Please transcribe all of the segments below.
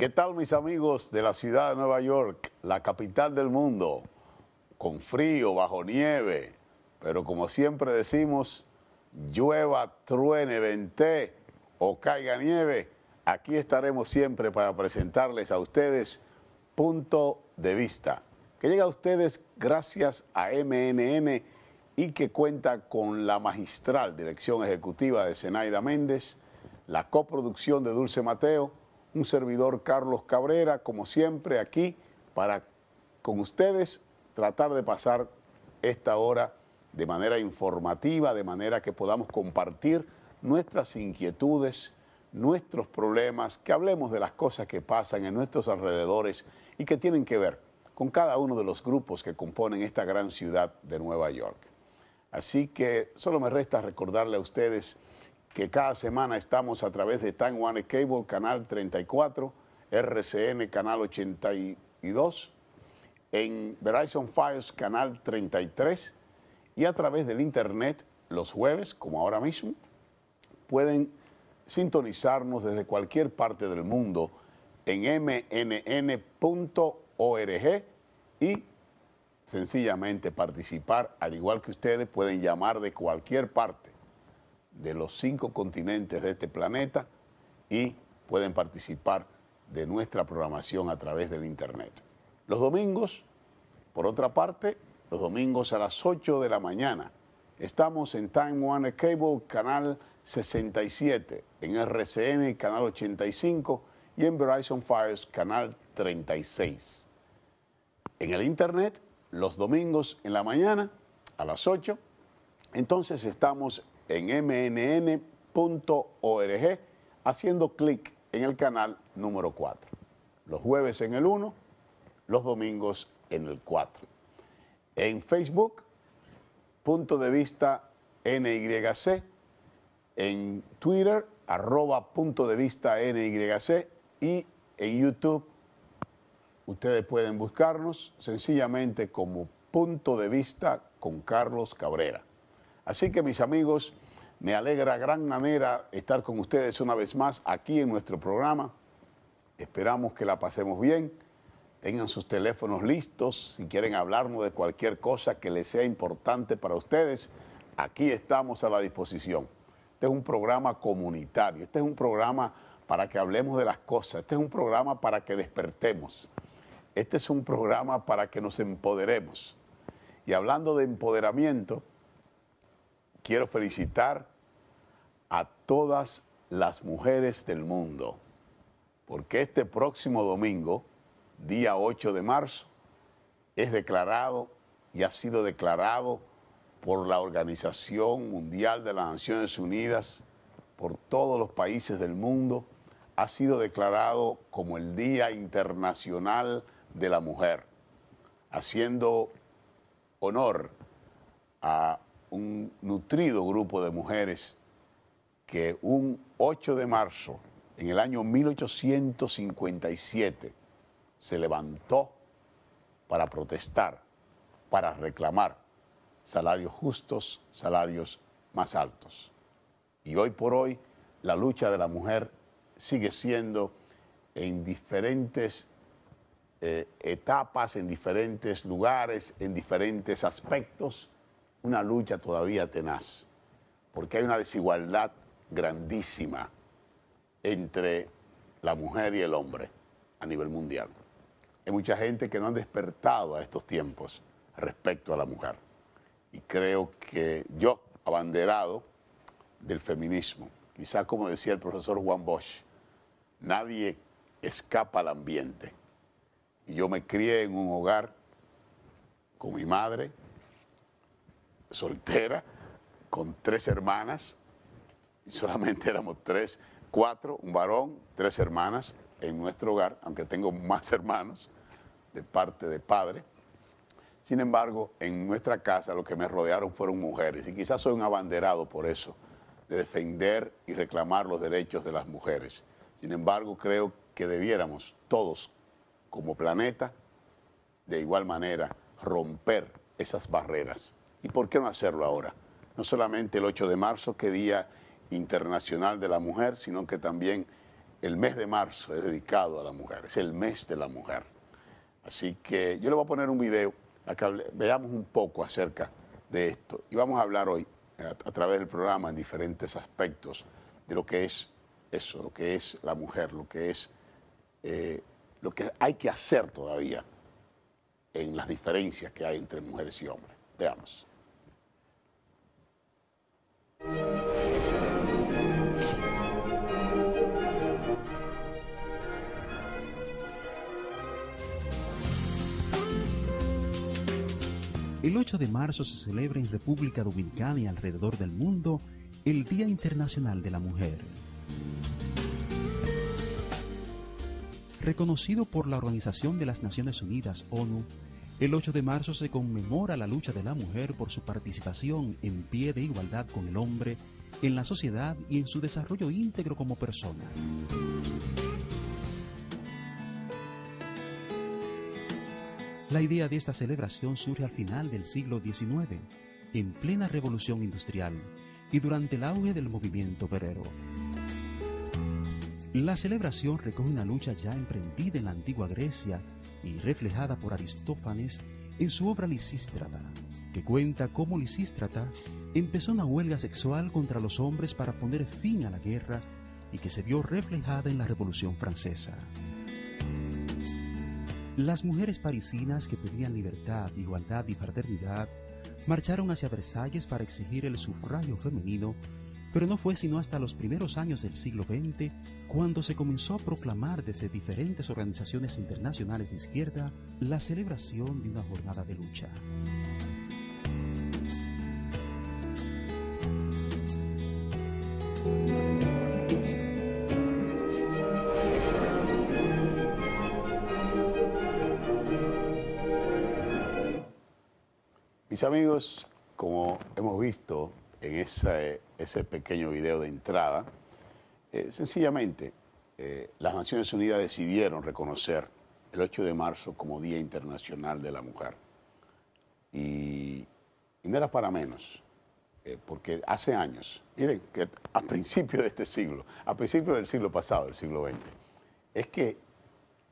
¿Qué tal mis amigos de la ciudad de Nueva York, la capital del mundo? Con frío, bajo nieve, pero como siempre decimos, llueva, truene, vente o caiga nieve, aquí estaremos siempre para presentarles a ustedes punto de vista, que llega a ustedes gracias a MNN y que cuenta con la magistral dirección ejecutiva de Zenaida Méndez, la coproducción de Dulce Mateo, un servidor Carlos Cabrera, como siempre aquí para con ustedes tratar de pasar esta hora de manera informativa, de manera que podamos compartir nuestras inquietudes, nuestros problemas, que hablemos de las cosas que pasan en nuestros alrededores y que tienen que ver con cada uno de los grupos que componen esta gran ciudad de Nueva York. Así que solo me resta recordarle a ustedes que cada semana estamos a través de Time One Cable, canal 34, RCN, canal 82, en Verizon Files, canal 33, y a través del Internet los jueves, como ahora mismo, pueden sintonizarnos desde cualquier parte del mundo en mnn.org y sencillamente participar, al igual que ustedes pueden llamar de cualquier parte de los cinco continentes de este planeta y pueden participar de nuestra programación a través del Internet. Los domingos, por otra parte, los domingos a las 8 de la mañana, estamos en Time One Cable, canal 67, en RCN, canal 85 y en Verizon Fires, canal 36. En el Internet, los domingos en la mañana, a las 8, entonces estamos en mnn.org haciendo clic en el canal número 4. Los jueves en el 1, los domingos en el 4. En Facebook, punto de vista NYC. En Twitter, arroba punto de vista NYC. Y en YouTube, ustedes pueden buscarnos sencillamente como punto de vista con Carlos Cabrera. Así que mis amigos, me alegra gran manera estar con ustedes una vez más aquí en nuestro programa. Esperamos que la pasemos bien. Tengan sus teléfonos listos si quieren hablarnos de cualquier cosa que les sea importante para ustedes. Aquí estamos a la disposición. Este es un programa comunitario, este es un programa para que hablemos de las cosas, este es un programa para que despertemos, este es un programa para que nos empoderemos. Y hablando de empoderamiento, quiero felicitar a todas las mujeres del mundo, porque este próximo domingo, día 8 de marzo, es declarado y ha sido declarado por la Organización Mundial de las Naciones Unidas, por todos los países del mundo, ha sido declarado como el Día Internacional de la Mujer, haciendo honor a un nutrido grupo de mujeres que un 8 de marzo, en el año 1857, se levantó para protestar, para reclamar salarios justos, salarios más altos. Y hoy por hoy la lucha de la mujer sigue siendo en diferentes eh, etapas, en diferentes lugares, en diferentes aspectos, una lucha todavía tenaz, porque hay una desigualdad grandísima entre la mujer y el hombre a nivel mundial. Hay mucha gente que no ha despertado a estos tiempos respecto a la mujer. Y creo que yo, abanderado del feminismo, quizá como decía el profesor Juan Bosch, nadie escapa al ambiente. Y yo me crié en un hogar con mi madre, soltera, con tres hermanas, solamente éramos tres, cuatro, un varón, tres hermanas en nuestro hogar, aunque tengo más hermanos de parte de padre. Sin embargo, en nuestra casa lo que me rodearon fueron mujeres y quizás soy un abanderado por eso, de defender y reclamar los derechos de las mujeres. Sin embargo, creo que debiéramos todos, como planeta, de igual manera romper esas barreras. ¿Y por qué no hacerlo ahora? No solamente el 8 de marzo, que Día Internacional de la Mujer, sino que también el mes de marzo es dedicado a la mujer, es el mes de la mujer. Así que yo le voy a poner un video, acá veamos un poco acerca de esto. Y vamos a hablar hoy, a, través del programa, en diferentes aspectos de lo que es eso, lo que es la mujer, lo que es eh, lo que hay que hacer todavía en las diferencias que hay entre mujeres y hombres. Veamos. El 8 de marzo se celebra en República Dominicana y alrededor del mundo el Día Internacional de la Mujer. Reconocido por la Organización de las Naciones Unidas, ONU, el 8 de marzo se conmemora la lucha de la mujer por su participación en pie de igualdad con el hombre en la sociedad y en su desarrollo íntegro como persona. La idea de esta celebración surge al final del siglo XIX, en plena revolución industrial y durante el auge del movimiento obrero. La celebración recoge una lucha ya emprendida en la antigua Grecia y reflejada por Aristófanes en su obra Lisístrata, que cuenta cómo Lisístrata empezó una huelga sexual contra los hombres para poner fin a la guerra y que se vio reflejada en la Revolución Francesa. Las mujeres parisinas que pedían libertad, igualdad y fraternidad marcharon hacia Versalles para exigir el sufragio femenino, pero no fue sino hasta los primeros años del siglo XX cuando se comenzó a proclamar desde diferentes organizaciones internacionales de izquierda la celebración de una jornada de lucha. Mis amigos, como hemos visto en ese, pequeño video de entrada, eh, sencillamente eh, las Naciones Unidas decidieron reconocer el 8 de marzo como Día Internacional de la Mujer. Y, no era para menos, eh, porque hace años, miren que a principios de este siglo, a principios del siglo pasado, del siglo XX, es que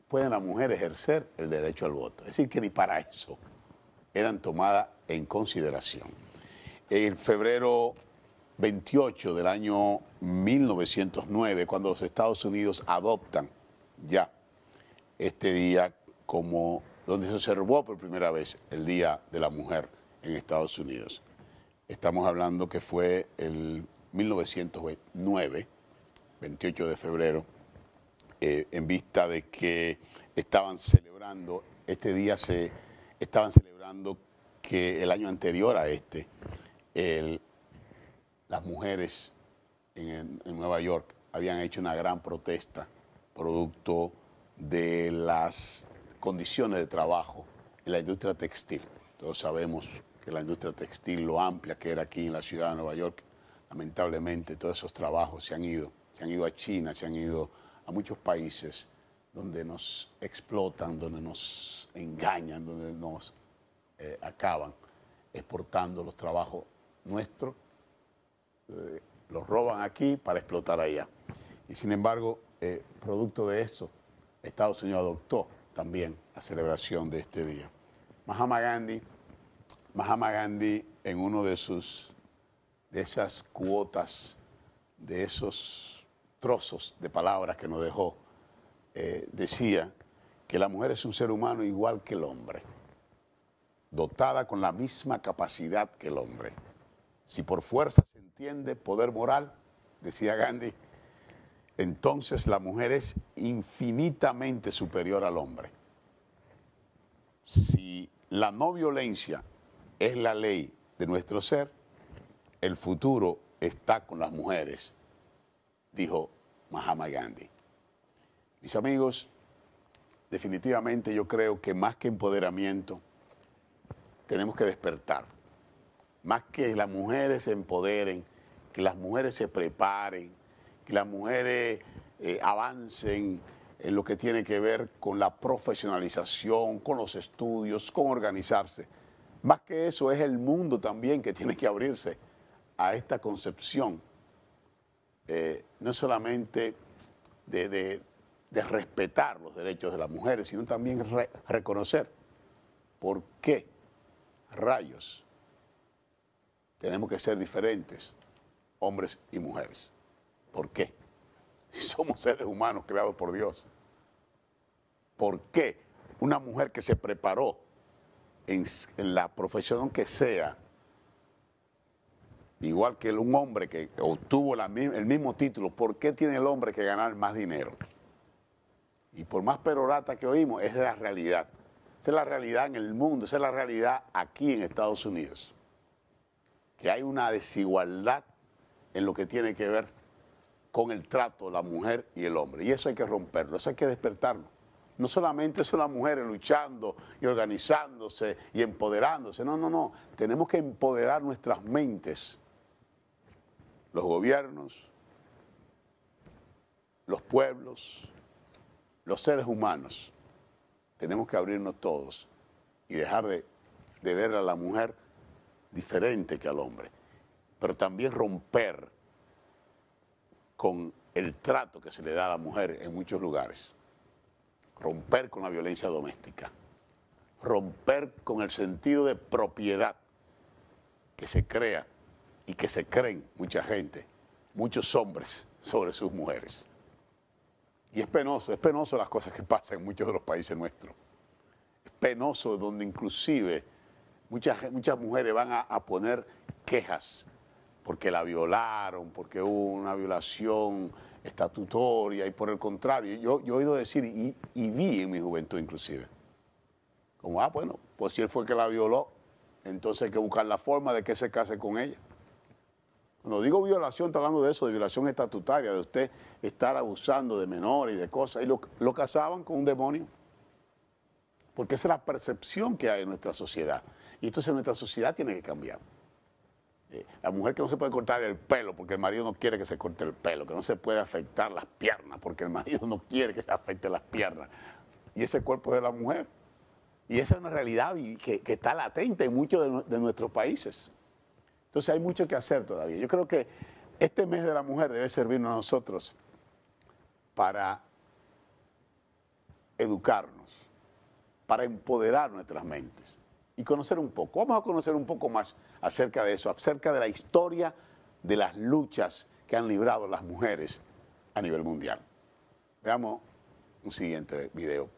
pueden la mujer ejercer el derecho al voto. Es decir, que ni para eso eran tomadas en consideración. En febrero 28 del año 1909, cuando los Estados Unidos adoptan ya este día como donde se observó por primera vez el Día de la Mujer en Estados Unidos. Estamos hablando que fue el 1909, 28 de febrero, eh, en vista de que estaban celebrando, este día se estaban celebrando que el año anterior a este, las mujeres en, Nueva York habían hecho una gran protesta producto de las condiciones de trabajo en la industria textil. Todos sabemos que la industria textil, lo amplia que era aquí en la ciudad de Nueva York, lamentablemente todos esos trabajos se han ido, se han ido a China, se han ido a muchos países donde nos explotan, donde nos engañan, donde nos eh, acaban exportando los trabajos nuestros, eh, los roban aquí para explotar allá. Y sin embargo, eh, producto de esto, Estados Unidos adoptó también la celebración de este día. Mahatma Gandhi, Mahatma Gandhi en uno de sus de esas cuotas, de esos trozos de palabras que nos dejó eh, decía que la mujer es un ser humano igual que el hombre, dotada con la misma capacidad que el hombre. Si por fuerza se entiende poder moral, decía Gandhi, entonces la mujer es infinitamente superior al hombre. Si la no violencia es la ley de nuestro ser, el futuro está con las mujeres, dijo Mahatma Gandhi. Mis amigos, definitivamente yo creo que más que empoderamiento, tenemos que despertar. Más que las mujeres se empoderen, que las mujeres se preparen, que las mujeres eh, avancen en lo que tiene que ver con la profesionalización, con los estudios, con organizarse. Más que eso es el mundo también que tiene que abrirse a esta concepción, eh, no solamente de, respetar los derechos de las mujeres, sino también reconocer por qué rayos tenemos que ser diferentes, hombres y mujeres. ¿Por qué? Si somos seres humanos creados por Dios. ¿Por qué una mujer que se preparó en, la profesión que sea, igual que un hombre que obtuvo el mismo título, ¿por qué tiene el hombre que ganar más dinero? Y por más perorata que oímos, es la realidad. Esa es la realidad en el mundo, esa es la realidad aquí en Estados Unidos. Que hay una desigualdad en lo que tiene que ver con el trato de la mujer y el hombre. Y eso hay que romperlo, eso hay que despertarlo. No solamente son las mujeres luchando y organizándose y empoderándose, no, no, no. Tenemos que empoderar nuestras mentes, los gobiernos, los pueblos, los seres humanos. Tenemos que abrirnos todos y dejar de, ver a la mujer diferente que al hombre, pero también romper con el trato que se le da a la mujer en muchos lugares. Romper con la violencia doméstica. Romper con el sentido de propiedad que se crea y que se creen mucha gente, muchos hombres sobre sus mujeres. Y es penoso, es penoso las cosas que pasan en muchos de los países nuestros. Es penoso donde inclusive muchas, muchas mujeres van a, a poner quejas porque la violaron, porque hubo una violación estatutoria y por el contrario, yo, yo he oído decir y, vi en mi juventud inclusive, como, ah, bueno, pues si él fue el que la violó, entonces hay que buscar la forma de que se case con ella. Cuando digo violación, estoy hablando de eso, de violación estatutaria, de usted estar abusando de menores y de cosas, y lo, lo casaban con un demonio. Porque esa es la percepción que hay en nuestra sociedad. Y entonces nuestra sociedad tiene que cambiar. Eh, la mujer que no se puede cortar el pelo porque el marido no quiere que se corte el pelo, que no se puede afectar las piernas porque el marido no quiere que se afecte las piernas. Y ese cuerpo de la mujer. Y esa es una realidad que, está latente en muchos de, de, nuestros países. Entonces hay mucho que hacer todavía. Yo creo que este mes de la mujer debe servirnos a nosotros para educarnos, para empoderar nuestras mentes y conocer un poco. Vamos a conocer un poco más acerca de eso, acerca de la historia de las luchas que han librado las mujeres a nivel mundial. Veamos un siguiente video.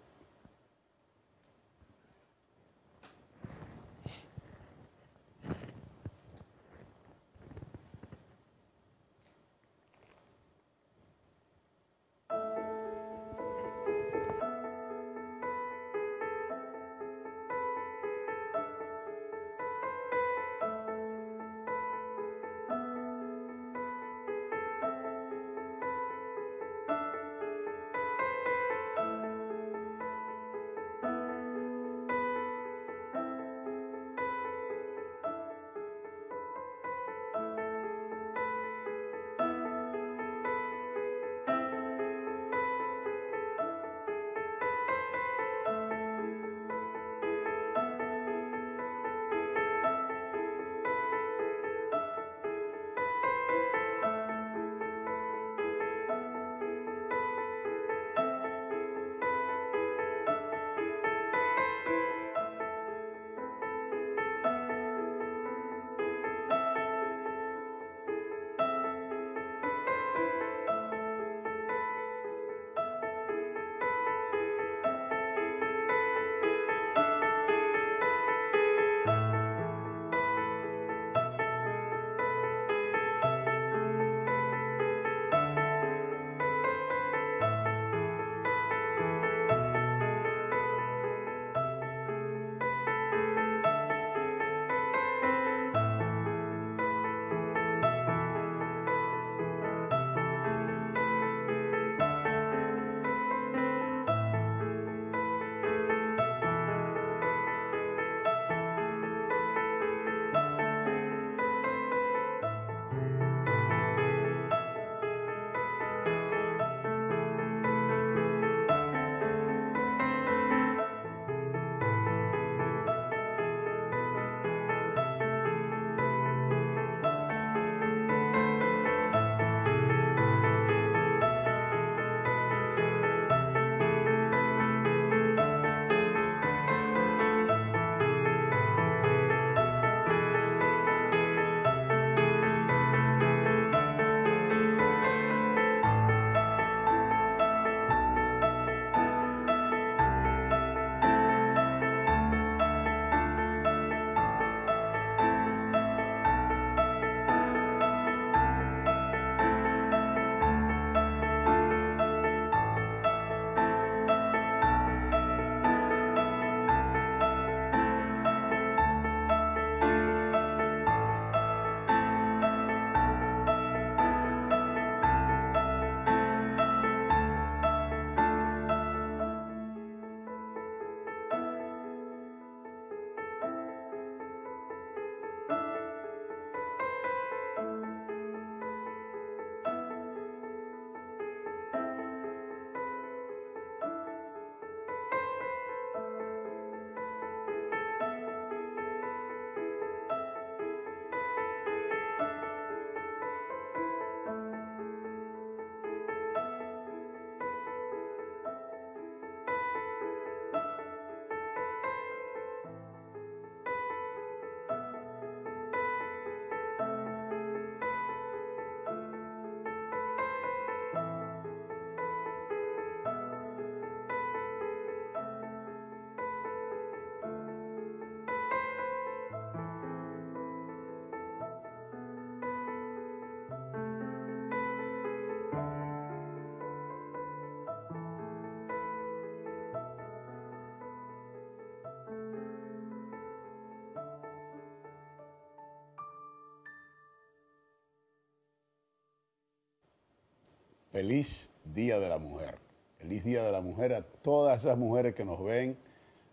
Feliz Día de la Mujer. Feliz Día de la Mujer a todas esas mujeres que nos ven,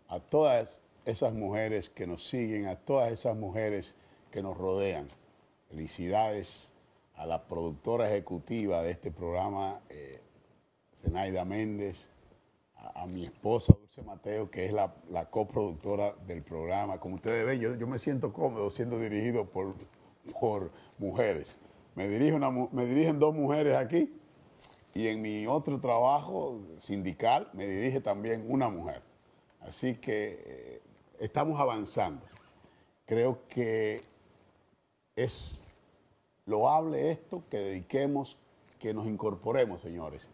a todas esas mujeres que nos siguen, a todas esas mujeres que nos rodean. Felicidades a la productora ejecutiva de este programa, eh, Zenaida Méndez, a, mi esposa Dulce Mateo, que es la, coproductora del programa. Como ustedes ven, yo, me siento cómodo siendo dirigido por, mujeres. Me dirigen dos mujeres aquí y en mi otro trabajo sindical me dirige también una mujer. Así que eh, estamos avanzando. Creo que es loable esto, que dediquemos, que nos incorporemos, señores,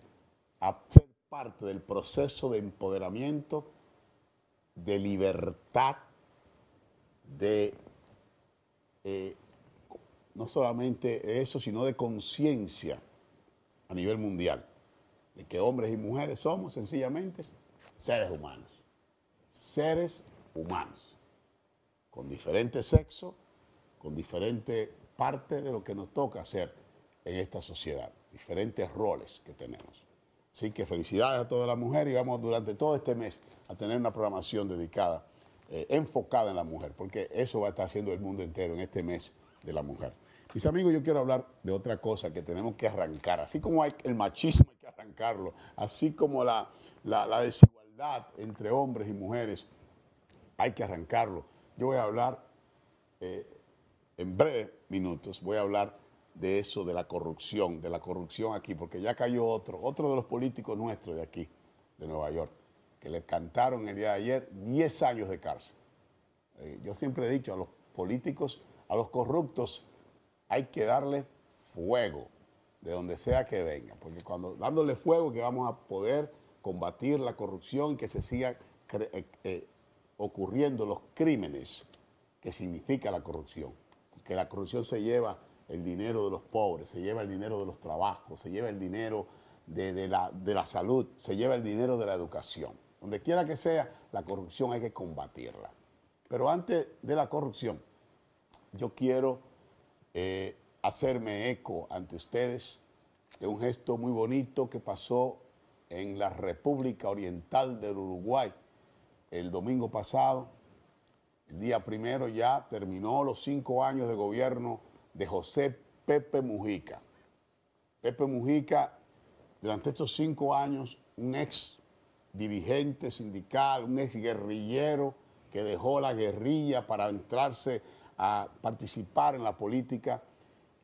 a ser parte del proceso de empoderamiento, de libertad, de eh, no solamente eso, sino de conciencia a nivel mundial, de que hombres y mujeres somos sencillamente seres humanos, seres humanos, con diferente sexo, con diferente parte de lo que nos toca hacer en esta sociedad, diferentes roles que tenemos. Así que felicidades a todas las mujeres y vamos durante todo este mes a tener una programación dedicada, eh, enfocada en la mujer, porque eso va a estar haciendo el mundo entero en este mes de la mujer. Mis amigos, yo quiero hablar de otra cosa que tenemos que arrancar. Así como el machismo, hay que arrancarlo. Así como la, desigualdad entre hombres y mujeres, hay que arrancarlo. Yo voy a hablar, eh, en breves minutos, voy a hablar de eso, de la corrupción, de la corrupción aquí, porque ya cayó otro, otro de los políticos nuestros de aquí, de Nueva York, que le cantaron el día de ayer 10 años de cárcel. Eh, yo siempre he dicho a los políticos, a los corruptos, hay que darle fuego de donde sea que venga, porque cuando dándole fuego que vamos a poder combatir la corrupción que se siga eh, eh, ocurriendo los crímenes que significa la corrupción, que la corrupción se lleva el dinero de los pobres, se lleva el dinero de los trabajos, se lleva el dinero de, la, de la salud, se lleva el dinero de la educación. Donde quiera que sea, la corrupción hay que combatirla. Pero antes de la corrupción, yo quiero eh, hacerme eco ante ustedes de un gesto muy bonito que pasó en la República Oriental del Uruguay el domingo pasado. El día primero ya terminó los cinco años de gobierno de José Pepe Mujica. Pepe Mujica, durante estos cinco años, un ex dirigente sindical, un ex guerrillero que dejó la guerrilla para entrarse a participar en la política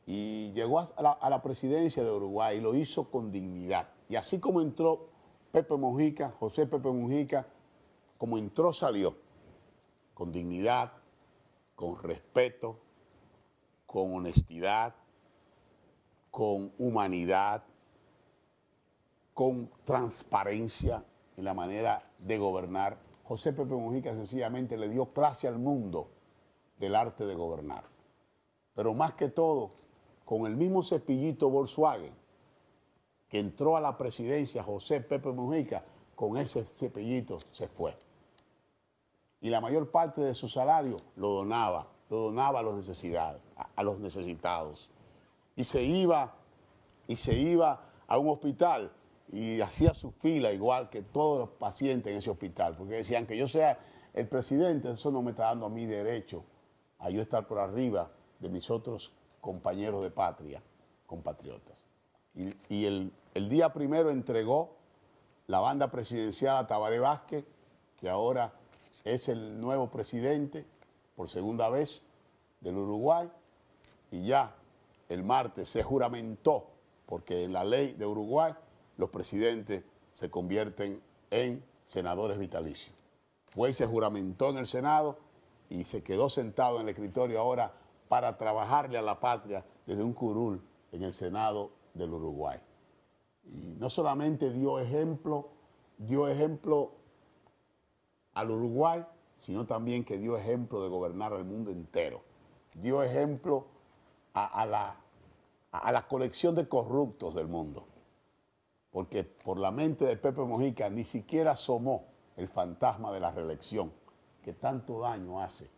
y llegó a la, presidencia de Uruguay y lo hizo con dignidad. Y así como entró Pepe Mujica, José Pepe Mujica, como entró salió, con dignidad, con respeto, con honestidad, con humanidad, con transparencia en la manera de gobernar. José Pepe Mujica sencillamente le dio clase al mundo del arte de gobernar. Pero más que todo, con el mismo cepillito Volkswagen que entró a la presidencia José Pepe Mujica, con ese cepillito se fue. Y la mayor parte de su salario lo donaba, lo donaba a los, necesidades, a, los necesitados. Y se iba, y se iba a un hospital y hacía su fila igual que todos los pacientes en ese hospital, porque decían que yo sea el presidente, eso no me está dando a mí derecho a yo estar por arriba de mis otros compañeros de patria, compatriotas. Y, el, día primero entregó la banda presidencial a Tabaré Vázquez, que ahora es el nuevo presidente por segunda vez del Uruguay, y ya el martes se juramentó, porque en la ley de Uruguay los presidentes se convierten en senadores vitalicios. Fue y se juramentó en el Senado y se quedó sentado en el escritorio ahora para trabajarle a la patria desde un curul en el Senado del Uruguay. Y no solamente dio ejemplo, dio ejemplo al Uruguay, sino también que dio ejemplo de gobernar al mundo entero. Dio ejemplo a, la, a la colección de corruptos del mundo. Porque por la mente de Pepe Mojica ni siquiera asomó el fantasma de la reelección que tanto daño hace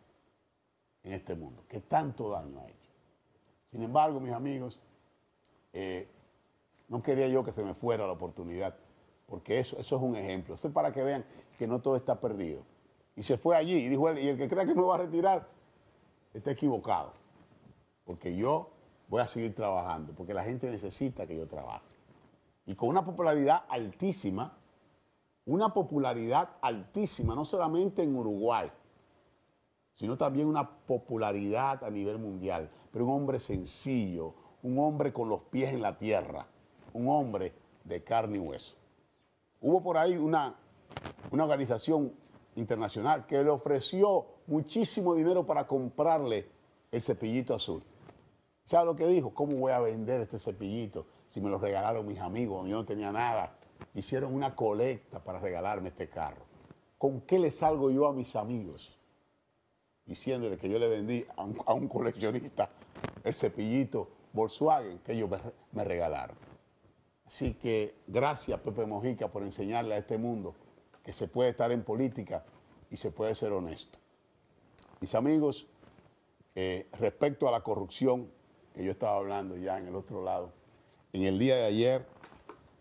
en este mundo, que tanto daño ha hecho. Sin embargo, mis amigos, eh, no quería yo que se me fuera la oportunidad, porque eso, eso es un ejemplo. Eso es para que vean que no todo está perdido. Y se fue allí y dijo él, y el que crea que me va a retirar, está equivocado, porque yo voy a seguir trabajando, porque la gente necesita que yo trabaje. Y con una popularidad altísima, una popularidad altísima, no solamente en Uruguay, sino también una popularidad a nivel mundial. Pero un hombre sencillo, un hombre con los pies en la tierra, un hombre de carne y hueso. Hubo por ahí una, una organización internacional que le ofreció muchísimo dinero para comprarle el cepillito azul. ¿Sabe lo que dijo? ¿Cómo voy a vender este cepillito si me lo regalaron mis amigos? Yo no tenía nada. Hicieron una colecta para regalarme este carro. ¿Con qué le salgo yo a mis amigos? Diciéndole que yo le vendí a un, coleccionista el cepillito Volkswagen que ellos me regalaron. Así que gracias Pepe Mojica por enseñarle a este mundo que se puede estar en política y se puede ser honesto. Mis amigos, eh, respecto a la corrupción que yo estaba hablando ya en el otro lado, en el día de ayer,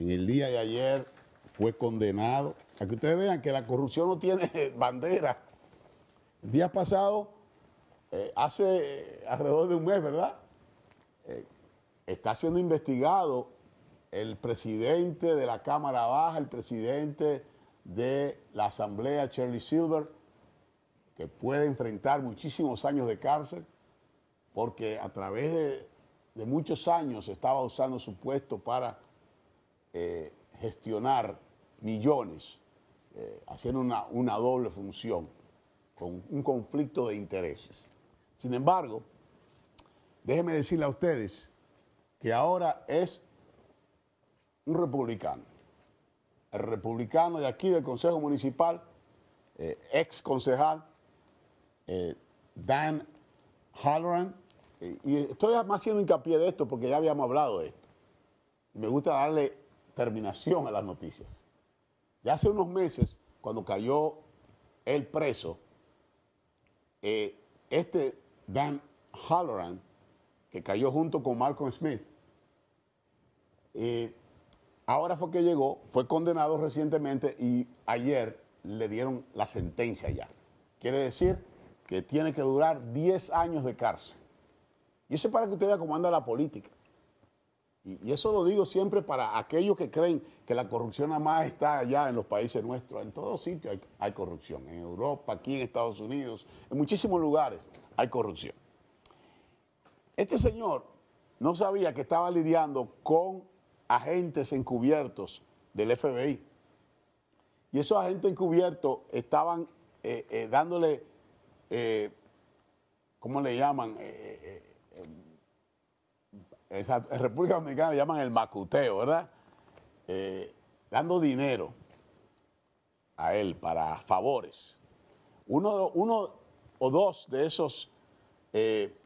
en el día de ayer fue condenado, a que ustedes vean que la corrupción no tiene bandera. El día pasado, eh, hace eh, alrededor de un mes, ¿verdad? está siendo investigado el presidente de la Cámara Baja, el presidente de la Asamblea, Shirley Silver, que puede enfrentar muchísimos años de cárcel, porque a través de, muchos años estaba usando su puesto para eh, gestionar millones, eh, haciendo una, una doble función, con un conflicto de intereses. Sin embargo, déjenme decirle a ustedes que ahora es un republicano el republicano de aquí del Consejo Municipal, eh, ex concejal, eh, Dan Halloran, y estoy más haciendo hincapié de esto porque ya habíamos hablado de esto. me gusta darle terminación a las noticias. Ya hace unos meses, cuando cayó el preso, eh, este Dan Halloran, que cayó junto con Malcolm Smith, Ahora fue que llegó, fue condenado recientemente y ayer le dieron la sentencia ya. Quiere decir que tiene que durar 10 años de cárcel. Y eso es para que usted vea cómo anda la política. Y, eso lo digo siempre para aquellos que creen que la corrupción nada más está allá en los países nuestros. En todos sitios hay, corrupción. En Europa, aquí en Estados Unidos, en muchísimos lugares hay corrupción. Este señor no sabía que estaba lidiando con agentes encubiertos del FBI. Y esos agentes encubiertos estaban eh, eh, dándole, eh, ¿cómo le llaman? En República Dominicana le llaman el macuteo, ¿verdad? dando dinero a él para favores. Uno, uno o dos de esos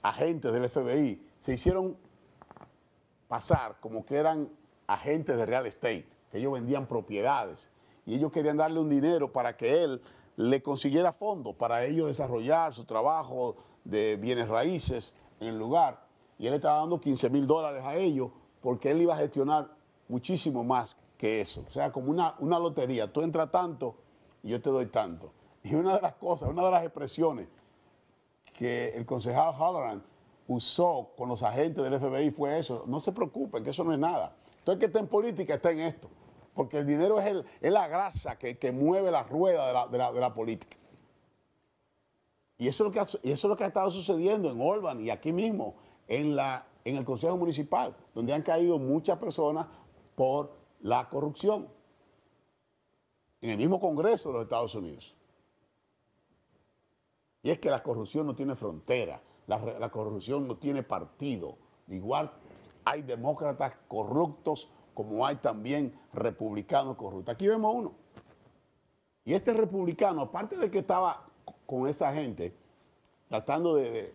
agentes del FBI se hicieron pasar como que eran agentes de real estate, que ellos vendían propiedades y ellos querían darle un dinero para que él le consiguiera fondos para ellos desarrollar su trabajo de bienes raíces en el lugar. Y él estaba dando 15 mil dólares a ellos porque él iba a gestionar muchísimo más que eso. O sea, como una, una lotería. Tú entras tanto y yo te doy tanto. Y una de las cosas, una de las expresiones que el concejal Halloran usó con los agentes del FBI fue eso. No se preocupen, que eso no es nada. Entonces, que está en política está en esto. Porque el dinero es, el, es la grasa que, mueve la rueda de la, política. Y eso, es lo que y eso es lo que ha estado sucediendo en Orban y aquí mismo, en, la, en el Consejo Municipal, donde han caído muchas personas por la corrupción. En el mismo Congreso de los Estados Unidos. Y es que la corrupción no tiene frontera, la, la corrupción no tiene partido. Igual hay demócratas corruptos como hay también republicanos corruptos. Aquí vemos uno. Y este republicano, aparte de que estaba con esa gente, tratando de,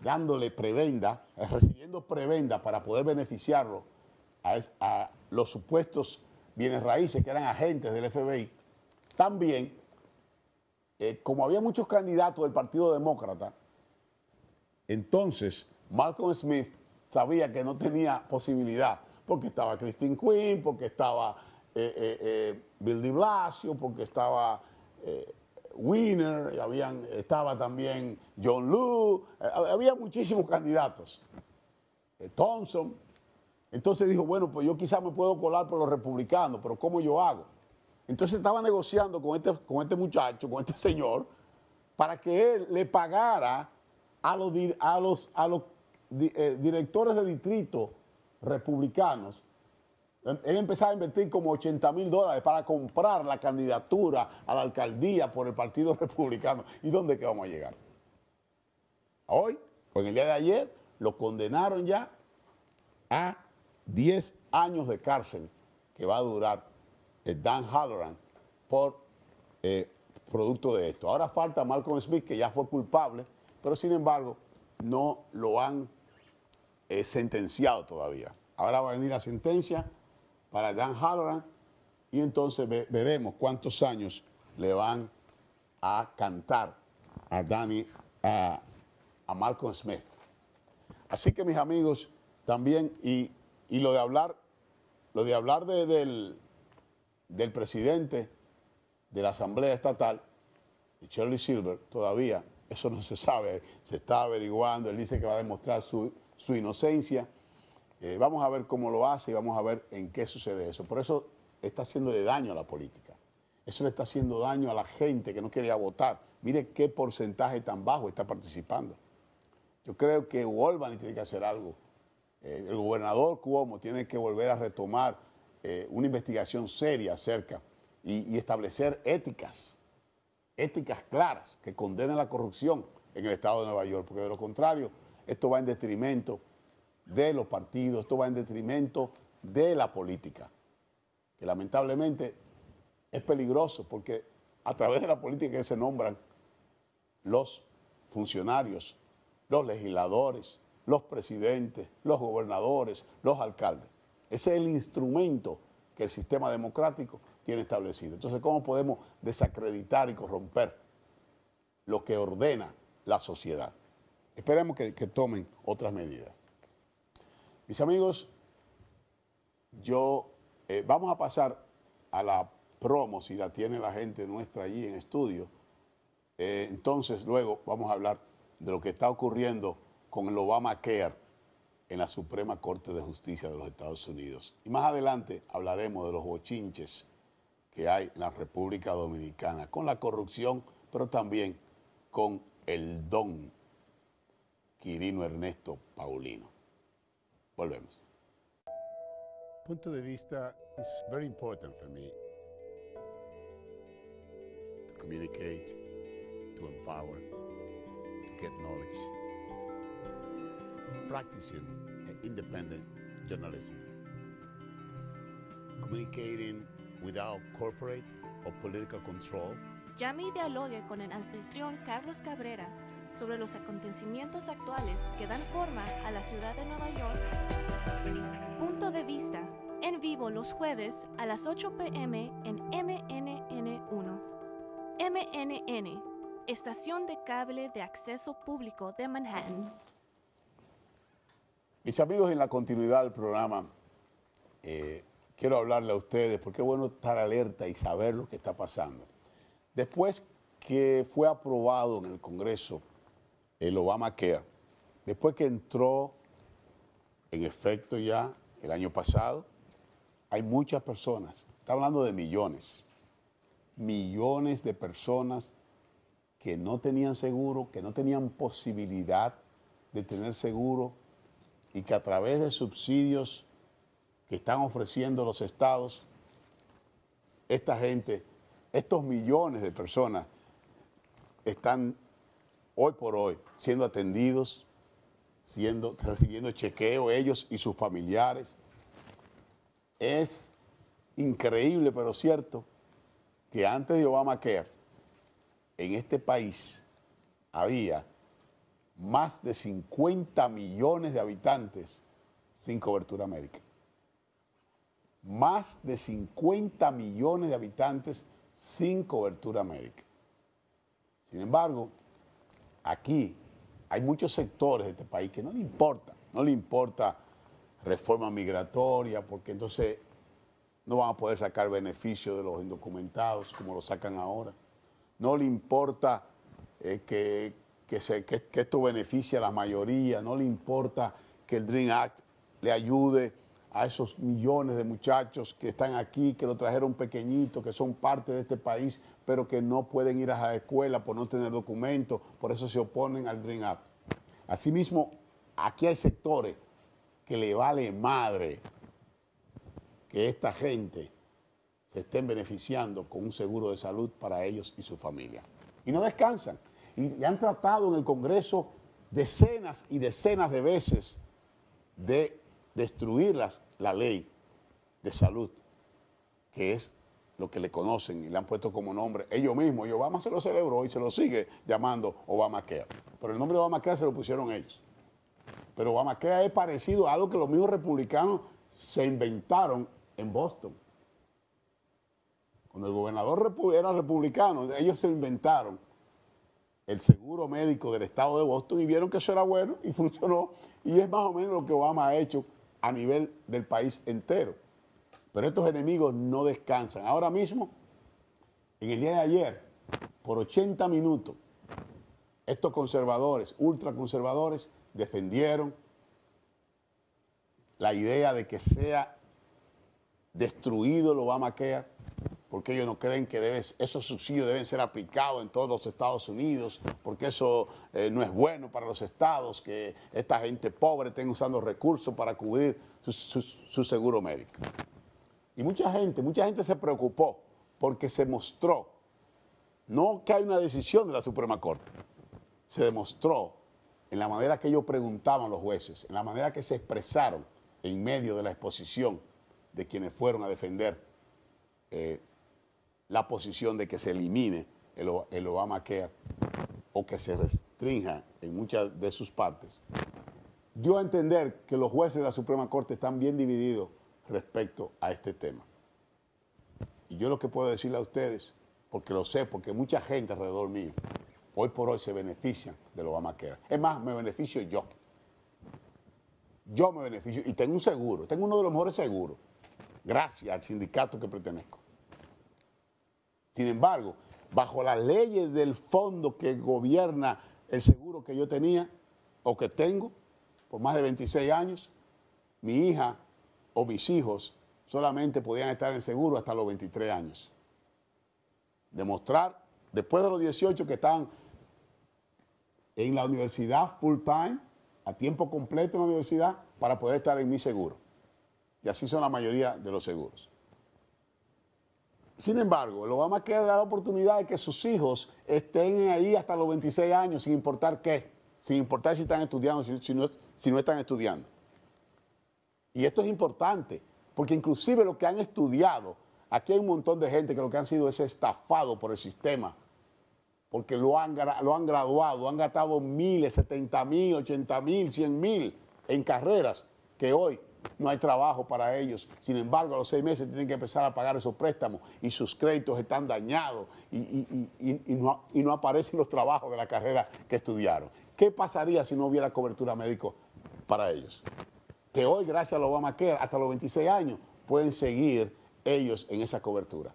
dándole prebenda, recibiendo prebenda para poder beneficiarlo a, los supuestos bienes raíces que eran agentes del FBI, también, eh, como había muchos candidatos del Partido Demócrata, entonces Malcolm Smith sabía que no tenía posibilidad, porque estaba Christine Quinn, porque estaba eh, eh, eh, Bill de Blasio, porque estaba Wiener, habían, estaba también John Lue, había muchísimos candidatos. Thompson. Entonces dijo, bueno, pues yo quizás me puedo colar por los republicanos, pero ¿cómo yo hago? Entonces estaba negociando con este, con este muchacho, con este señor, para que él le pagara a los, a los, a los directores de distrito republicanos él empezaba a invertir como 80 mil dólares para comprar la candidatura a la alcaldía por el Partido Republicano. ¿Y dónde que vamos a llegar? Hoy, o en el día de ayer, lo condenaron ya a 10 años de cárcel que va a durar Dan Halloran por eh, producto de esto. Ahora falta Malcolm Smith, que ya fue culpable, pero sin embargo no lo han eh, sentenciado todavía. Ahora va a venir la sentencia para Dan Halloran. Y entonces veremos cuántos años le van a cantar a Danny, a, Malcolm Smith. Así que mis amigos, también, y, lo de hablar, lo de hablar del, del presidente de la Asamblea Estatal, Shirley Silver, todavía eso no se sabe, se está averiguando, él dice que va a demostrar su, su inocencia eh, vamos a ver cómo lo hace y vamos a ver en qué sucede eso. Por eso está haciéndole daño a la política. Eso le está haciendo daño a la gente que no quería votar. Mire qué porcentaje tan bajo está participando. Yo creo que Wolbany tiene que hacer algo. Eh, el gobernador Cuomo tiene que volver a retomar eh, una investigación seria acerca y establecer éticas, éticas claras que condenen la corrupción en el estado de Nueva York, porque de lo contrario, esto va en detrimento de los partidos, esto va en detrimento de la política, que lamentablemente es peligroso porque a través de la política se nombran los funcionarios, los legisladores, los presidentes, los gobernadores, los alcaldes. Ese es el instrumento que el sistema democrático tiene establecido. Entonces, ¿cómo podemos desacreditar y corromper lo que ordena la sociedad? Esperemos que tomen otras medidas. Mis amigos, yo eh, vamos a pasar a la promo, si la tiene la gente nuestra allí en estudio. Eh, entonces, luego vamos a hablar de lo que está ocurriendo con el Obamacare en la Suprema Corte de Justicia de los Estados Unidos. Y más adelante hablaremos de los bochinches que hay en la República Dominicana con la corrupción, pero también con el don Quirino Ernesto Paulino. Volvemos. Punto de vista is very important for me. To communicate, to empower, to get knowledge. Practicing independent journalism. Communicating without corporate or political control. Llame y dialogue con el anfitrión Carlos Cabrera sobre los acontecimientos actuales que dan forma a la ciudad de Nueva York. Los jueves a las 8 pm en MNN1. MNN, estación de cable de acceso público de Manhattan. Mis amigos, en la continuidad del programa, eh, quiero hablarle a ustedes porque es bueno estar alerta y saber lo que está pasando. Después que fue aprobado en el Congreso el Obamacare, después que entró en efecto ya el año pasado, hay muchas personas, está hablando de millones, millones de personas que no tenían seguro, que no tenían posibilidad de tener seguro y que a través de subsidios que están ofreciendo los estados, esta gente, estos millones de personas están hoy por hoy siendo atendidos, siendo, recibiendo chequeo ellos y sus familiares. Es increíble, pero cierto, que antes de Obamacare, en este país había más de 50 millones de habitantes sin cobertura médica. Más de 50 millones de habitantes sin cobertura médica. Sin embargo, aquí hay muchos sectores de este país que no le importa no le importa reforma migratoria, porque entonces no van a poder sacar beneficio de los indocumentados como lo sacan ahora. No le importa eh, que, que, esto beneficie a la mayoría, no le importa que el Dream Act le ayude a esos millones de muchachos que están aquí, que lo trajeron pequeñito, que son parte de este país, pero que no pueden ir a la escuela por no tener documentos, por eso se oponen al Dream Act. Asimismo, aquí hay sectores que le vale madre que esta gente se estén beneficiando con un seguro de salud para ellos y su familia. Y no descansan. Y han tratado en el Congreso decenas y decenas de veces de destruir la ley de salud, que es lo que le conocen y le han puesto como nombre ellos mismos. Y Obama se lo celebró y se lo sigue llamando Obamacare. Pero el nombre de Obamacare se lo pusieron ellos. Pero Obamacare es parecido a algo que los mismos republicanos se inventaron en Boston. Cuando el gobernador era republicano, ellos se inventaron el seguro médico del estado de Boston y vieron que eso era bueno y funcionó. Y es más o menos lo que Obama ha hecho a nivel del país entero. Pero estos enemigos no descansan. Ahora mismo, en el día de ayer, por 80 minutos, estos conservadores, ultraconservadores, defendieron la idea de que sea destruido el Obamacare, porque ellos no creen que esos subsidios deben ser aplicados en todos los Estados Unidos, porque eso eh, no es bueno para los estados, que esta gente pobre esté usando recursos para cubrir su seguro médico. Y mucha gente, mucha gente se preocupó porque se mostró, no que hay una decisión de la Suprema Corte, se demostró en la manera que ellos preguntaban los jueces, en la manera que se expresaron en medio de la exposición de quienes fueron a defender eh, la posición de que se elimine el, el Obamacare o que se restrinja en muchas de sus partes, dio a entender que los jueces de la Suprema Corte están bien divididos respecto a este tema. Y yo lo que puedo decirle a ustedes, porque lo sé, porque mucha gente alrededor mío, hoy por hoy se benefician de lo Obamacare. Es más, me beneficio yo. Yo me beneficio y tengo un seguro, tengo uno de los mejores seguros, gracias al sindicato que pertenezco. Sin embargo, bajo las leyes del fondo que gobierna el seguro que yo tenía o que tengo por más de 26 años, mi hija o mis hijos solamente podían estar en seguro hasta los 23 años. Demostrar, después de los 18 que están en la universidad full time, a tiempo completo en la universidad, para poder estar en mi seguro. Y así son la mayoría de los seguros. Sin embargo, el Obama quiere dar la oportunidad de que sus hijos estén ahí hasta los 26 años, sin importar qué, sin importar si están estudiando, si, no, si no están estudiando. Y esto es importante, porque inclusive los que han estudiado, aquí hay un montón de gente que lo que han sido es estafado por el sistema, porque lo han, graduado, han gastado miles, 70 mil, 80 mil, 100 mil en carreras que hoy no hay trabajo para ellos. Sin embargo, a los seis meses tienen que empezar a pagar esos préstamos y sus créditos están dañados y, no, aparecen los trabajos de la carrera que estudiaron. ¿Qué pasaría si no hubiera cobertura médico para ellos? que hoy, gracias a Obamacare, hasta los 26 años, pueden seguir ellos en esa cobertura.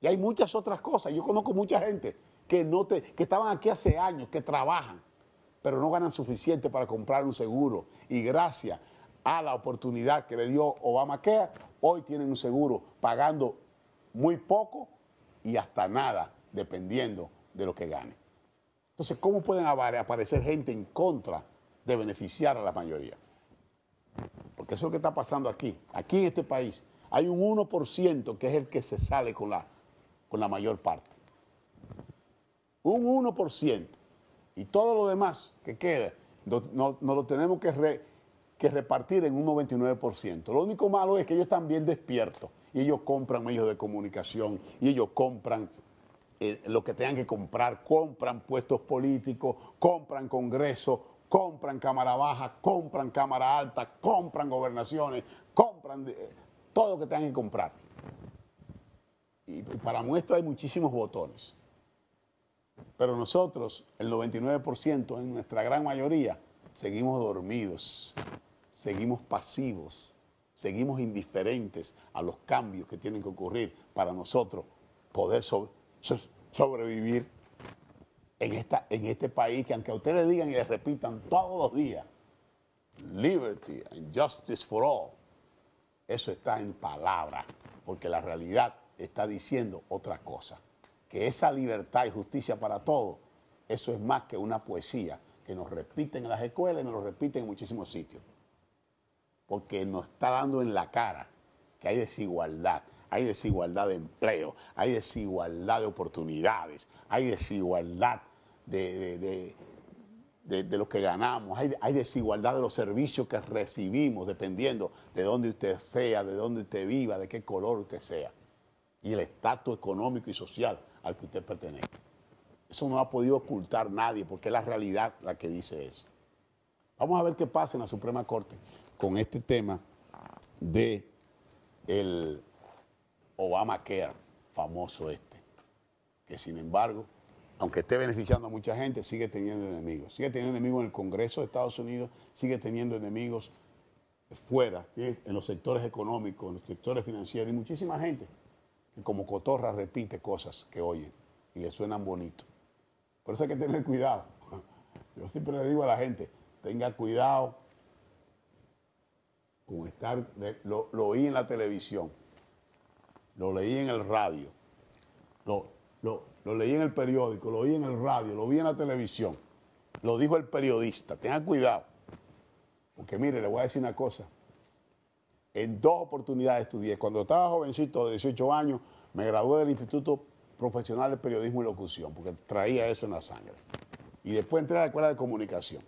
Y hay muchas otras cosas. Yo conozco mucha gente que, estaban aquí hace años, que trabajan, pero no ganan suficiente para comprar un seguro. Y gracias a la oportunidad que le dio Obamacare, hoy tienen un seguro pagando muy poco y hasta nada, dependiendo de lo que ganen. Entonces, ¿cómo pueden aparecer gente en contra de beneficiar a la mayoría? Porque eso es lo que está pasando aquí. Aquí en este país hay un 1% que es el que se sale con la, con la mayor parte. Un 1%. Y todo lo demás que queda, nos no, lo tenemos que, que repartir en un 99%. Lo único malo es que ellos están bien despiertos y ellos compran medios de comunicación y ellos compran eh, lo que tengan que comprar, compran puestos políticos, compran congresos, compran cámara baja, compran cámara alta, compran gobernaciones, compran todo lo que tengan que comprar. Y para muestra hay muchísimos botones. Pero nosotros, el 99%, en nuestra gran mayoría, seguimos dormidos. seguimos pasivos, seguimos indiferentes a los cambios que tienen que ocurrir para nosotros poder sobrevivir en, esta, en este país que aunque a ustedes digan y les repitan todos los días, liberty and justice for all, eso está en palabras, porque la realidad está diciendo otra cosa, que esa libertad y justicia para todos, eso es más que una poesía que nos repiten en las escuelas y nos lo repiten en muchísimos sitios, porque nos está dando en la cara que hay desigualdad, hay desigualdad de empleo, hay desigualdad de oportunidades, hay desigualdad de, de, lo que ganamos, hay, desigualdad de los servicios que recibimos, dependiendo de dónde usted sea, de dónde usted viva, de qué color usted sea, y el estatus económico y social al que usted pertenece. Eso no ha podido ocultar nadie, porque es la realidad la que dice eso. Vamos a ver qué pasa en la Suprema Corte con este tema de el Obamacare famoso este, que sin embargo, aunque esté beneficiando a mucha gente, sigue teniendo enemigos. Sigue teniendo enemigos en el Congreso de Estados Unidos, sigue teniendo enemigos fuera, en los sectores económicos, en los sectores financieros, y muchísima gente que como cotorra repite cosas que oyen y le suenan bonitos. Por eso hay que tener cuidado. Yo siempre le digo a la gente, tenga cuidado con estar, lo, oí en la televisión, lo leí en el radio, lo, lo leí en el periódico, lo oí en el radio, lo vi en la televisión, lo dijo el periodista, tenga cuidado. Porque mire, le voy a decir una cosa, en dos oportunidades estudié. Cuando estaba jovencito, de 18 años, me gradué del Instituto Profesional de Periodismo y Locución, porque traía eso en la sangre. Y después entré a la Escuela de Comunicación.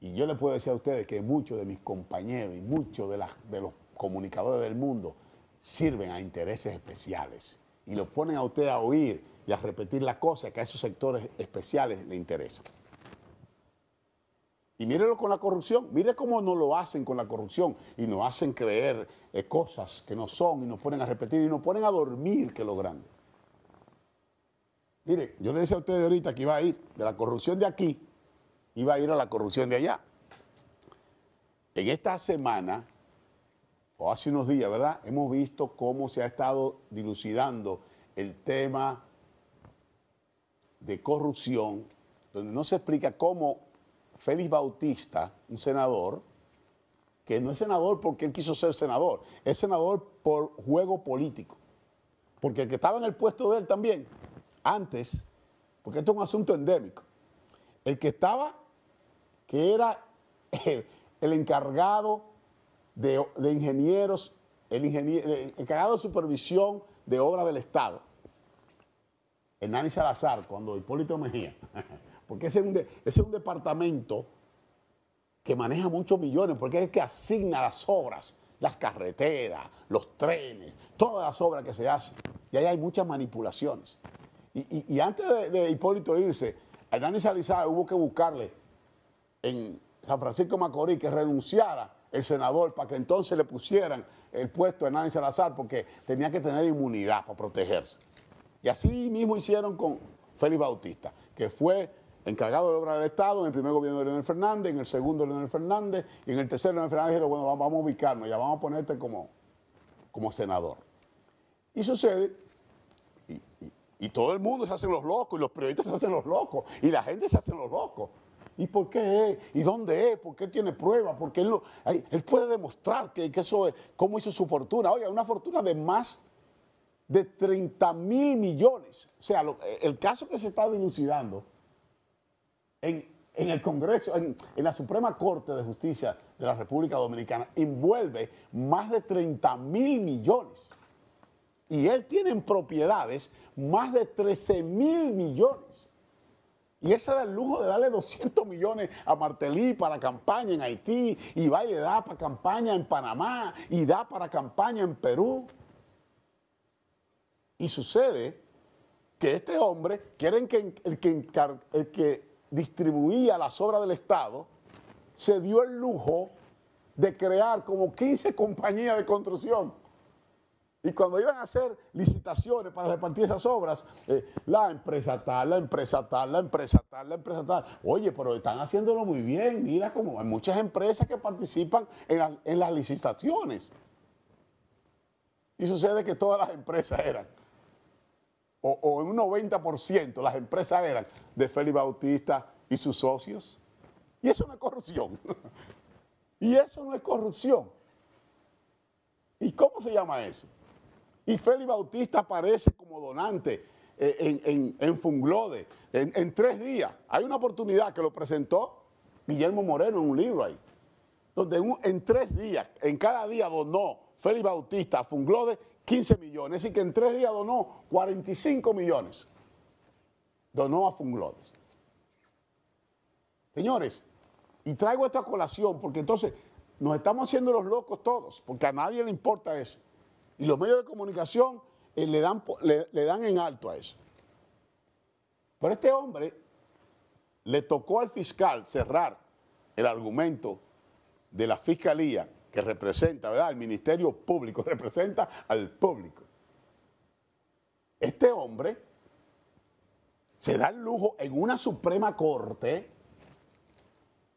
Y yo le puedo decir a ustedes que muchos de mis compañeros y muchos de, de los comunicadores del mundo sirven a intereses especiales y los ponen a usted a oír y a repetir las cosas que a esos sectores especiales le interesan. Y mírelo con la corrupción, mire cómo nos lo hacen con la corrupción y nos hacen creer eh, cosas que no son y nos ponen a repetir y nos ponen a dormir, que lo grande. Mire, yo le decía a ustedes ahorita que iba a ir de la corrupción de aquí, iba a ir a la corrupción de allá. En esta semana, o hace unos días, ¿verdad? Hemos visto cómo se ha estado dilucidando el tema de corrupción, donde no se explica cómo Félix Bautista, un senador, que no es senador porque él quiso ser senador, es senador por juego político. Porque el que estaba en el puesto de él también, antes, porque esto es un asunto endémico, el que estaba, que era el, encargado de, ingenieros, el, encargado de supervisión de obra del Estado, Hernán Salazar, cuando Hipólito Mejía, porque ese es un, departamento que maneja muchos millones, porque es el que asigna las obras, las carreteras, los trenes, todas las obras que se hacen. Y ahí hay muchas manipulaciones. Y, antes de, Hipólito irse, a Hernán Salazar hubo que buscarle en San Francisco Macorís que renunciara el senador para que entonces le pusieran el puesto a Hernán Salazar porque tenía que tener inmunidad para protegerse. Y así mismo hicieron con Félix Bautista, que fue encargado de obra del Estado en el primer gobierno de Leonel Fernández, en el segundo Leonel Fernández, y en el tercero Leonel Fernández dijo, bueno, vamos a ubicarnos, ya vamos a ponerte como, como senador. Y sucede, y, todo el mundo se hacen los locos, y los periodistas se hacen los locos, y la gente se hace los locos. ¿Y por qué es? ¿Y dónde es? ¿Por qué tiene pruebas? Porque él, él puede demostrar que, que, eso es, cómo hizo su fortuna. Oiga, una fortuna de más de 30 mil millones. O sea, el caso que se está dilucidando en, el Congreso, en, la Suprema Corte de Justicia de la República Dominicana, envuelve más de 30 mil millones. Y él tiene en propiedades más de 13 mil millones. Y él se da el lujo de darle 200 millones a Martelí para campaña en Haití, y va y le da para campaña en Panamá, y da para campaña en Perú. Y sucede que este hombre, quieren que el que, el que distribuía las obras del Estado, se dio el lujo de crear como 15 compañías de construcción. Y cuando iban a hacer licitaciones para repartir esas obras, eh, la empresa tal, la empresa tal, la empresa tal, la empresa tal. Oye, pero están haciéndolo muy bien. Mira como hay muchas empresas que participan en, las licitaciones. Y sucede que todas las empresas eran, o, en un 90% las empresas eran de Félix Bautista y sus socios. Y eso no es corrupción. y eso no es corrupción. ¿Y cómo se llama eso? Y Félix Bautista aparece como donante eh, en, Funglode en, tres días. Hay una oportunidad que lo presentó Guillermo Moreno en un libro ahí, donde en, tres días, en cada día donó Félix Bautista a Funglode 15 millones. Es decir, que en tres días donó 45 millones. Donó a Funglode. Señores, y traigo esta colación porque entonces nos estamos haciendo los locos todos, porque a nadie le importa eso. Y los medios de comunicación eh, le, dan, le, dan en alto a eso. Pero este hombre le tocó al fiscal cerrar el argumento de la fiscalía que representa, ¿verdad? El Ministerio Público, representa al público. Este hombre se da el lujo en una Suprema Corte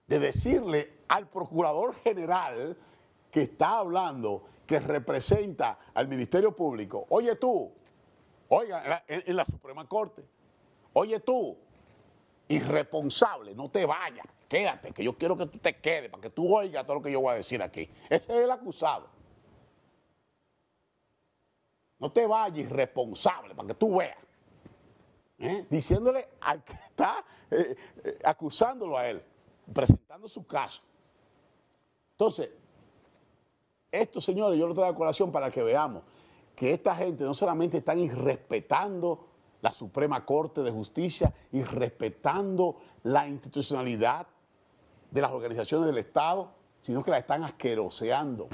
de decirle al Procurador General que está hablando que representa al Ministerio Público, oye tú, oiga, en la, Suprema Corte, oye tú, irresponsable, no te vayas, quédate, que yo quiero que tú te quedes, para que tú oigas todo lo que yo voy a decir aquí. Ese es el acusado. No te vayas irresponsable, para que tú veas. ¿Eh? Diciéndole al que está eh, eh, acusándolo a él, presentando su caso. Entonces, esto, señores, yo lo traigo a colación para que veamos que esta gente no solamente están irrespetando la Suprema Corte de Justicia y respetando la institucionalidad de las organizaciones del Estado, sino que la están asqueroseando.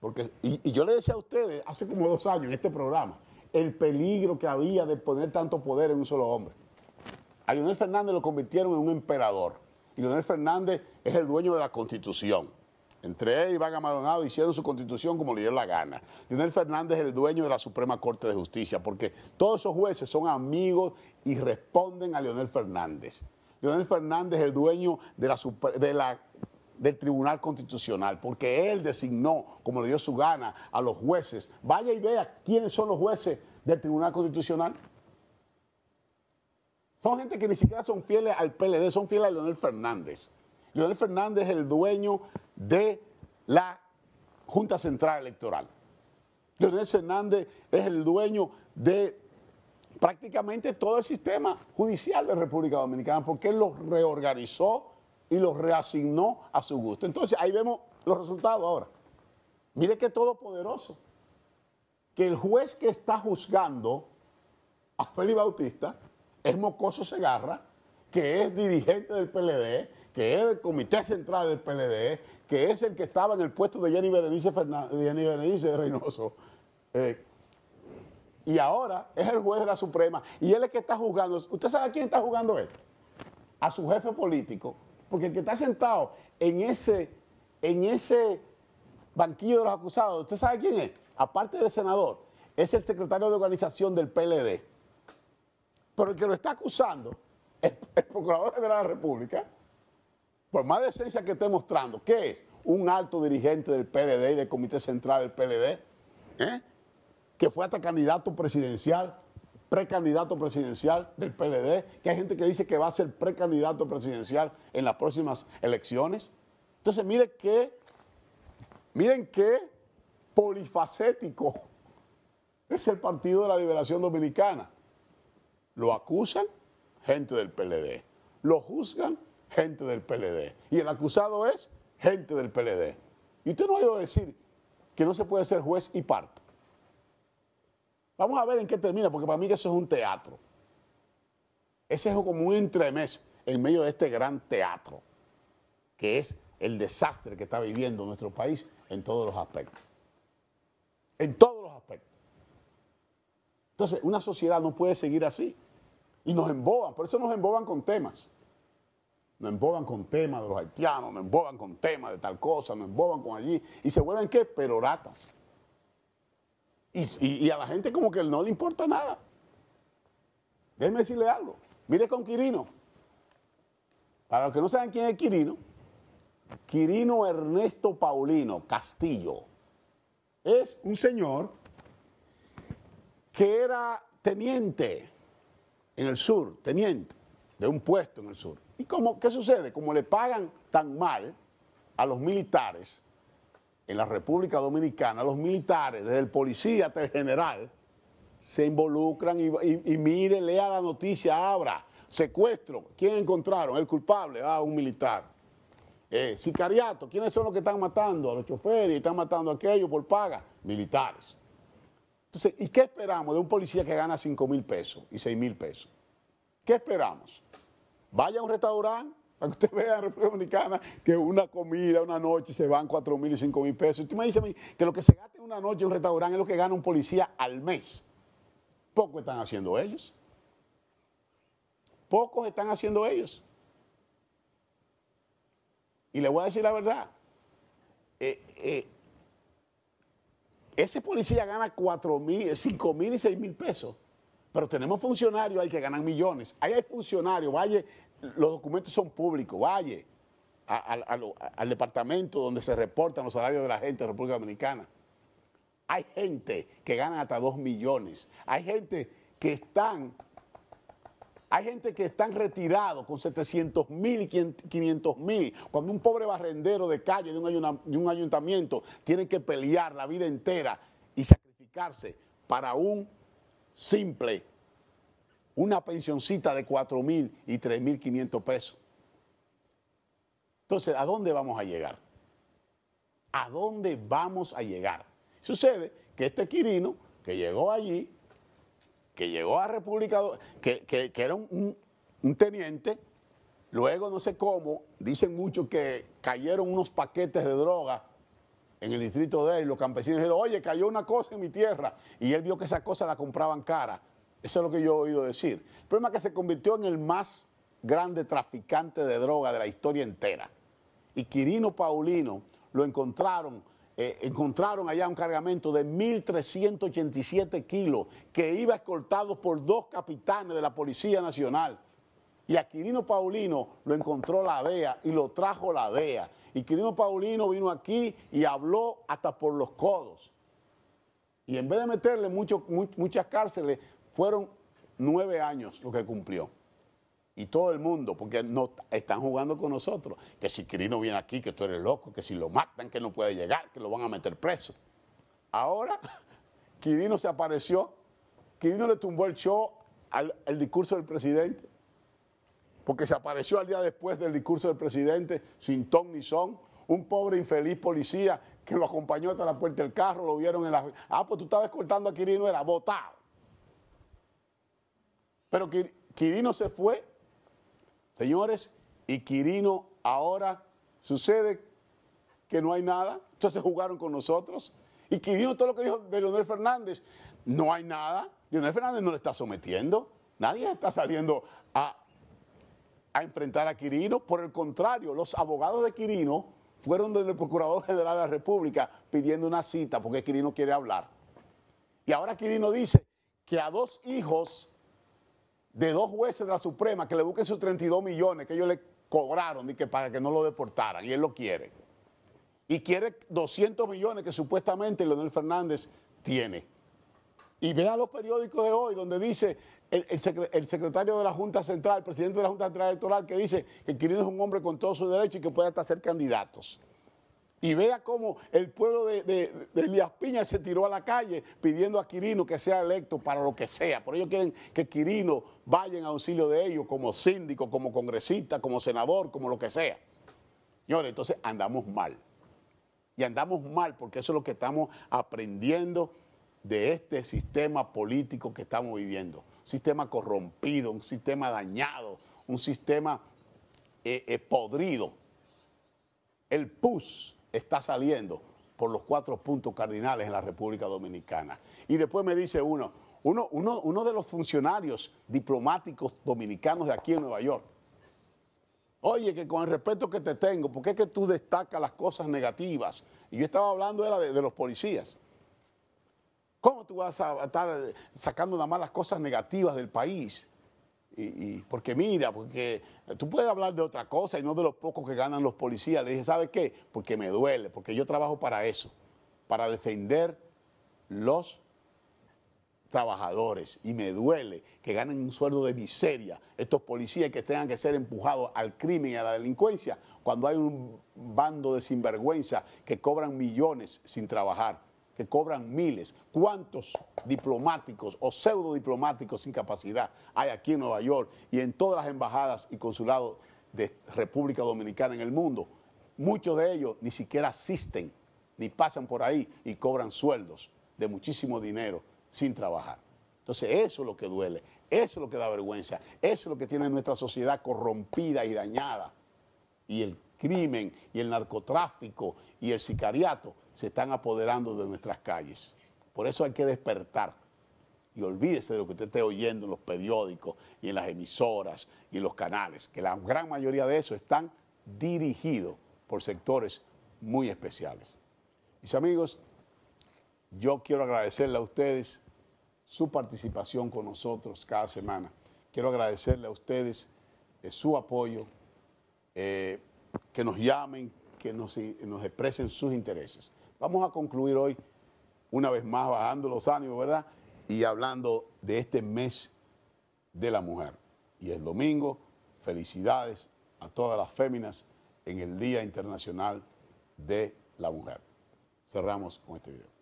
Porque, y, yo le decía a ustedes hace como dos años en este programa, el peligro que había de poner tanto poder en un solo hombre. A Leonel Fernández lo convirtieron en un emperador. Y Leonel Fernández es el dueño de la Constitución. Entre él y Iván Amadonado hicieron su constitución como le dio la gana. Leonel Fernández es el dueño de la Suprema Corte de Justicia, porque todos esos jueces son amigos y responden a Leonel Fernández. Leonel Fernández es el dueño de la, del Tribunal Constitucional, porque él designó, como le dio su gana, a los jueces. Vaya y vea quiénes son los jueces del Tribunal Constitucional. Son gente que ni siquiera son fieles al PLD, son fieles a Leonel Fernández. Leonel Fernández es el dueño de la Junta Central Electoral. Leonel Fernández es el dueño de prácticamente todo el sistema judicial de República Dominicana porque él lo reorganizó y lo reasignó a su gusto. Entonces ahí vemos los resultados ahora. Mire qué todopoderoso. Que el juez que está juzgando a Félix Bautista es Mocoso Segarra, que es dirigente del PLD, que es del Comité Central del PLD, que es el que estaba en el puesto de Jenny Berenice, Fernández, Reynoso. Eh, y ahora es el juez de la Suprema y él es el que está juzgando. ¿Usted sabe a quién está juzgando él? A su jefe político. Porque el que está sentado en ese, en ese banquillo de los acusados, ¿usted sabe quién es? Aparte del senador, es el secretario de organización del PLD. Pero el que lo está acusando, es el procurador de la República, por más decencia que esté mostrando, ¿qué es? Un alto dirigente del PLD y del Comité Central del PLD, ¿eh? Que fue hasta candidato presidencial, precandidato presidencial del PLD, que hay gente que dice que va a ser precandidato presidencial en las próximas elecciones. Entonces, miren qué, miren qué polifacético es el Partido de la Liberación Dominicana. Lo acusan gente del PLD. Lo juzgan gente del PLD. Y el acusado es gente del PLD. Y usted no ha oído decir que no se puede ser juez y parte. Vamos a ver en qué termina, porque para mí eso es un teatro. Ese es como un entremés en medio de este gran teatro, que es el desastre que está viviendo nuestro país en todos los aspectos. En todos los aspectos. Entonces, una sociedad no puede seguir así. Y nos emboban, por eso nos emboban con temas. Nos emboban con temas de los haitianos, nos emboban con temas de tal cosa, nos emboban con allí. ¿Y se vuelven qué? Peroratas. Y, a la gente como que no le importa nada. Déjeme decirle algo. Mire con Quirino. Para los que no saben quién es Quirino, Quirino Ernesto Paulino Castillo es un señor que era teniente en el sur, teniente de un puesto en el sur. ¿Y cómo, qué sucede? Como le pagan tan mal a los militares en la República Dominicana, los militares, desde el policía hasta el general, se involucran y, y, mire, lea la noticia, abra, secuestro, ¿quién encontraron? El culpable, ah, un militar. Eh, sicariato, ¿quiénes son los que están matando? A los choferes y están matando a aquellos por paga, militares. Entonces, ¿y qué esperamos de un policía que gana 5 mil pesos y 6 mil pesos? ¿Qué esperamos? Vaya a un restaurante, para que usted vea en República Dominicana que una comida, una noche se van 4 mil y 5 mil pesos. Usted me dice a mí que lo que se gasta en una noche en un restaurante es lo que gana un policía al mes. Poco están haciendo ellos. Pocos están haciendo ellos. Y le voy a decir la verdad. Eh, eh, ese policía gana 4 mil, 5 mil y 6 mil pesos. Pero tenemos funcionarios ahí que ganan millones. Ahí hay funcionarios, vaya, los documentos son públicos, vaya al departamento donde se reportan los salarios de la gente de la República Dominicana. Hay gente que gana hasta 2 millones. Hay gente que están, hay gente que están retirados con 700 mil y 500 mil. Cuando un pobre barrendero de calle de un, de un ayuntamiento tiene que pelear la vida entera y sacrificarse para un simple, una pensioncita de 4 mil y 3 mil 500 pesos. Entonces, ¿a dónde vamos a llegar? ¿A dónde vamos a llegar? Sucede que este Quirino, que llegó allí, que llegó a República, que, que, era un, teniente, luego no sé cómo, dicen mucho que cayeron unos paquetes de droga en el distrito de él, los campesinos dijeron, oye, cayó una cosa en mi tierra, y él vio que esa cosa la compraban cara. Eso es lo que yo he oído decir. El problema es que se convirtió en el más grande traficante de droga de la historia entera. Y Quirino Paulino lo encontraron, eh, encontraron allá un cargamento de 1.387 kilos que iba escoltado por dos capitanes de la Policía Nacional. Y a Quirino Paulino lo encontró la DEA y lo trajo la DEA. Y Quirino Paulino vino aquí y habló hasta por los codos. Y en vez de meterle muchas cárceles, fueron nueve años lo que cumplió. Y todo el mundo, porque no están jugando con nosotros. Que si Quirino viene aquí, que tú eres loco, que si lo matan, que no puede llegar, que lo van a meter preso. Ahora, Quirino se apareció, Quirino le tumbó el show al discurso del presidente porque se apareció al día después del discurso del presidente sin ton ni son, un pobre infeliz policía que lo acompañó hasta la puerta del carro, lo vieron en la... Ah, pues tú estabas escoltando a Quirino, era votado. Pero Quirino se fue, señores, y Quirino ahora sucede que no hay nada, entonces jugaron con nosotros. Y Quirino, todo lo que dijo de Leonel Fernández, no hay nada, Leonel Fernández no le está sometiendo, nadie está saliendo a enfrentar a Quirino. Por el contrario, los abogados de Quirino fueron del Procurador General de la República pidiendo una cita porque Quirino quiere hablar. Y ahora Quirino dice que a dos hijos de dos jueces de la Suprema que le busquen sus 32 millones que ellos le cobraron y que para que no lo deportaran, y él lo quiere. Y quiere 200 millones que supuestamente Leonel Fernández tiene. Y vea los periódicos de hoy donde dice el, secretario de la Junta Central, el presidente de la Junta Central Electoral, que dice que Quirino es un hombre con todo su derecho y que puede hasta ser candidatos. Y vea cómo el pueblo de, de, Elías Piña se tiró a la calle pidiendo a Quirino que sea electo para lo que sea. Por ello quieren que Quirino vaya en auxilio de ellos como síndico, como congresista, como senador, como lo que sea. Señores, entonces andamos mal. Y andamos mal porque eso es lo que estamos aprendiendo de este sistema político que estamos viviendo un sistema corrompido, un sistema dañado, un sistema eh, eh, podrido. El PUS está saliendo por los cuatro puntos cardinales en la República Dominicana. Y después me dice uno, uno, uno, uno de los funcionarios diplomáticos dominicanos de aquí en Nueva York, Oye, que con el respeto que te tengo, ¿por qué es que tú destacas las cosas negativas? Y yo estaba hablando de, de los policías ¿Cómo tú vas a estar sacando nada más las cosas negativas del país? Y, porque mira, porque tú puedes hablar de otra cosa y no de los pocos que ganan los policías. Le dije, ¿sabe qué? Porque me duele, porque yo trabajo para eso, para defender los trabajadores y me duele que ganen un sueldo de miseria estos policías que tengan que ser empujados al crimen y a la delincuencia cuando hay un bando de sinvergüenza que cobran millones sin trabajar, que cobran miles. ¿Cuántos diplomáticos o pseudo diplomáticos sin capacidad hay aquí en Nueva York y en todas las embajadas y consulados de República Dominicana en el mundo? Muchos de ellos ni siquiera asisten ni pasan por ahí y cobran sueldos de muchísimo dinero sin trabajar. Entonces eso es lo que duele, eso es lo que da vergüenza, eso es lo que tiene nuestra sociedad corrompida y dañada. Y el crimen y el narcotráfico y el sicariato se están apoderando de nuestras calles. Por eso hay que despertar. Y olvídese de lo que usted esté oyendo en los periódicos y en las emisoras y en los canales, que la gran mayoría de eso están dirigidos por sectores muy especiales. Mis amigos, yo quiero agradecerle a ustedes su participación con nosotros cada semana. Quiero agradecerle a ustedes eh, su apoyo, eh, que nos llamen, que nos, nos expresen sus intereses. Vamos a concluir hoy, una vez más, bajando los ánimos, ¿verdad? Y hablando de este mes de la mujer. Y el domingo, felicidades a todas las féminas en el Día Internacional de la Mujer. Cerramos con este video.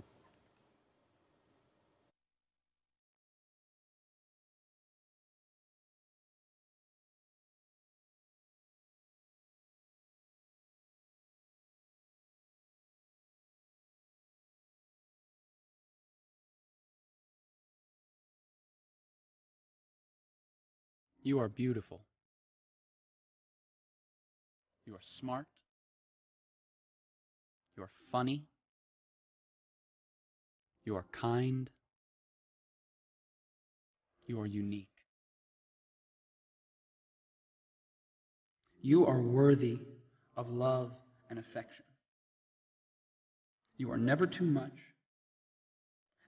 You are beautiful. You are smart. You are funny. You are kind. You are unique. You are worthy of love and affection. You are never too much,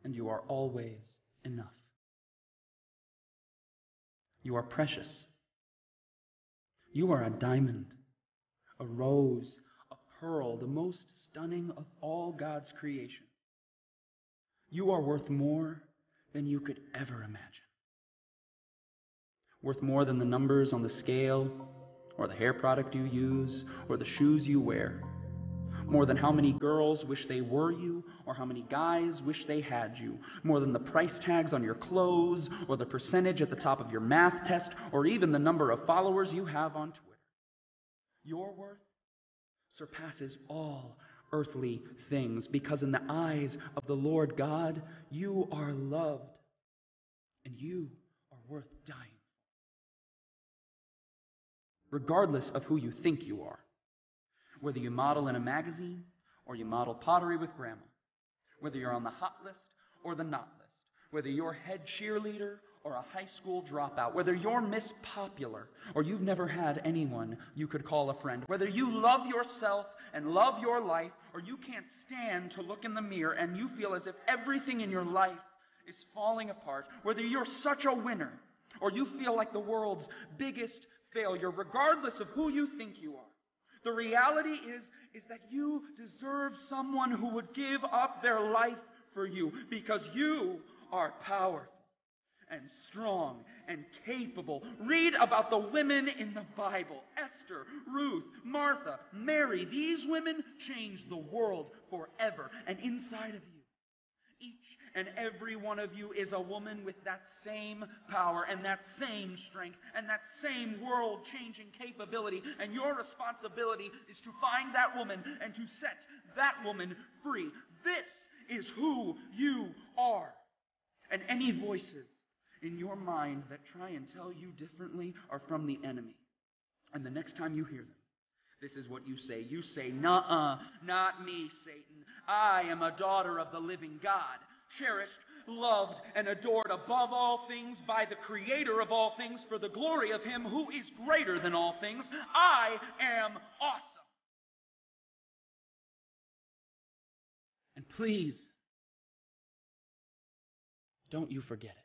and you are always enough. You are precious. You are a diamond, a rose, a pearl, the most stunning of all God's creation. You are worth more than you could ever imagine. Worth more than the numbers on the scale, or the hair product you use, or the shoes you wear more than how many girls wish they were you, or how many guys wish they had you, more than the price tags on your clothes, or the percentage at the top of your math test, or even the number of followers you have on Twitter. Your worth surpasses all earthly things because, in the eyes of the Lord God, you are loved and you are worth dying. Regardless of who you think you are whether you model in a magazine or you model pottery with grandma, whether you're on the hot list or the not list, whether you're head cheerleader or a high school dropout, whether you're Miss Popular or you've never had anyone you could call a friend, whether you love yourself and love your life or you can't stand to look in the mirror and you feel as if everything in your life is falling apart, whether you're such a winner or you feel like the world's biggest failure, regardless of who you think you are, the reality is, is that you deserve someone who would give up their life for you because you are powerful and strong and capable. Read about the women in the Bible Esther, Ruth, Martha, Mary. These women changed the world forever. And inside of you, each and every one of you is a woman with that same power and that same strength and that same world changing capability. And your responsibility is to find that woman and to set that woman free. This is who you are. And any voices in your mind that try and tell you differently are from the enemy. And the next time you hear them, this is what you say. You say, Nuh-uh, not me, Satan. I am a daughter of the living God cherished, loved, and adored above all things by the Creator of all things for the glory of Him who is greater than all things. I am awesome. And please, Don't you forget it.